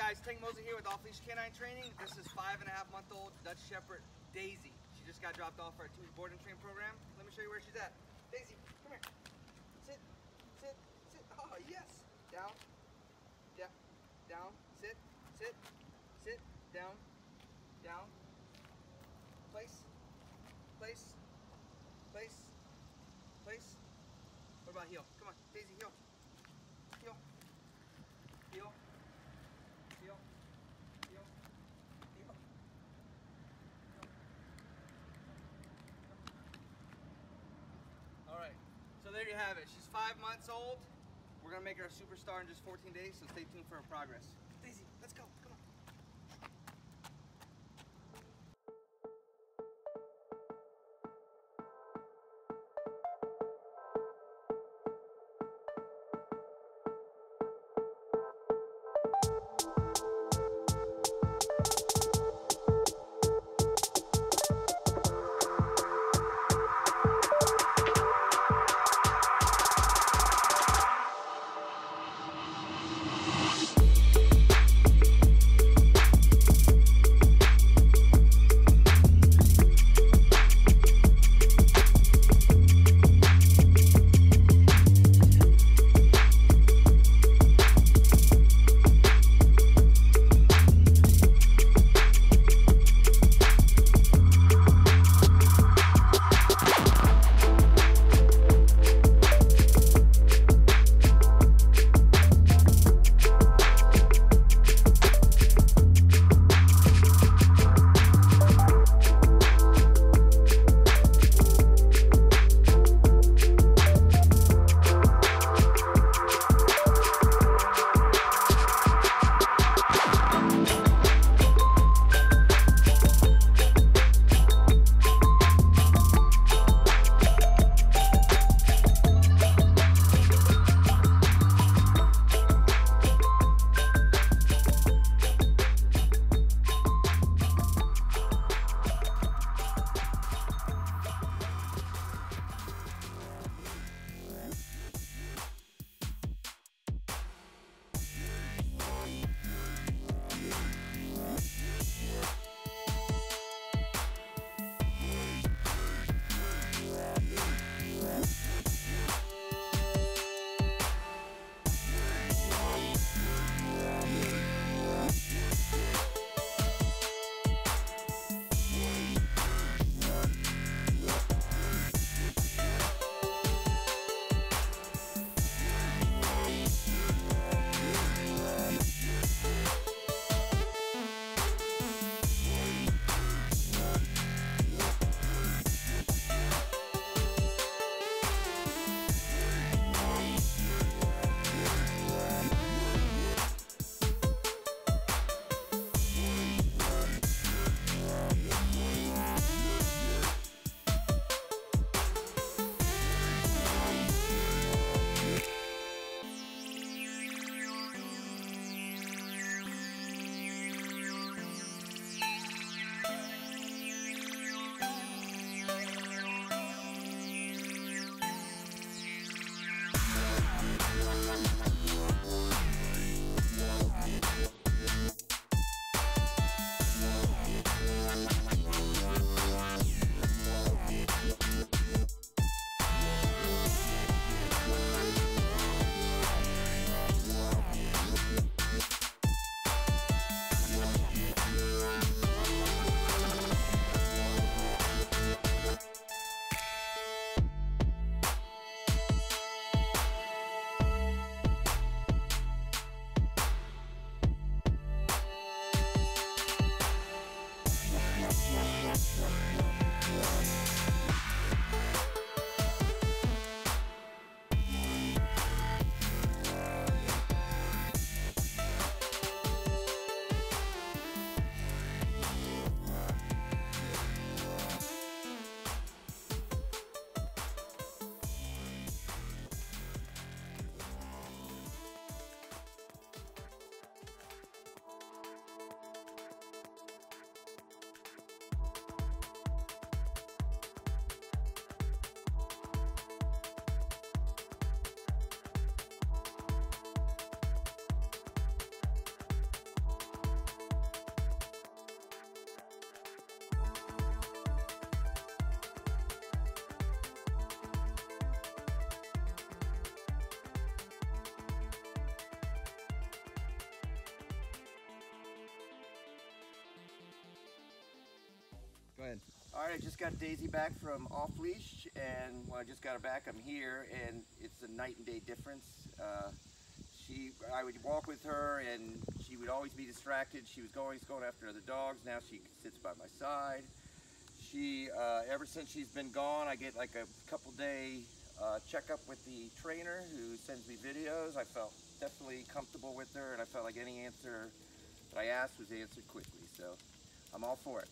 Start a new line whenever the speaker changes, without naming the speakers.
guys, Tank Mosley here with Off Leash Canine Training. This is five and a half month old Dutch Shepherd Daisey. She just got dropped off for our two board and train program. Let me show you where she's at. Daisey, come here. Sit, sit, sit. Oh, yes. Down, down, down, sit, sit, sit, down, down. Place, place, place, place. What about heel? Come on, Daisey. Heel. Heel. Heel. Heel. Heel. All right, so there you have it. She's five months old. We're gonna make her a superstar in just 14 days, so stay tuned for her progress. Go ahead.
All right, I just got Daisey back from off leash, and when I just got her back, I'm here, and it's a night and day difference. Uh, she, I would walk with her, and she would always be distracted. She was always going after other dogs. Now she sits by my side. She, uh, ever since she's been gone, I get like a couple day uh, checkup with the trainer who sends me videos. I felt definitely comfortable with her, and I felt like any answer that I asked was answered quickly. So I'm all for it.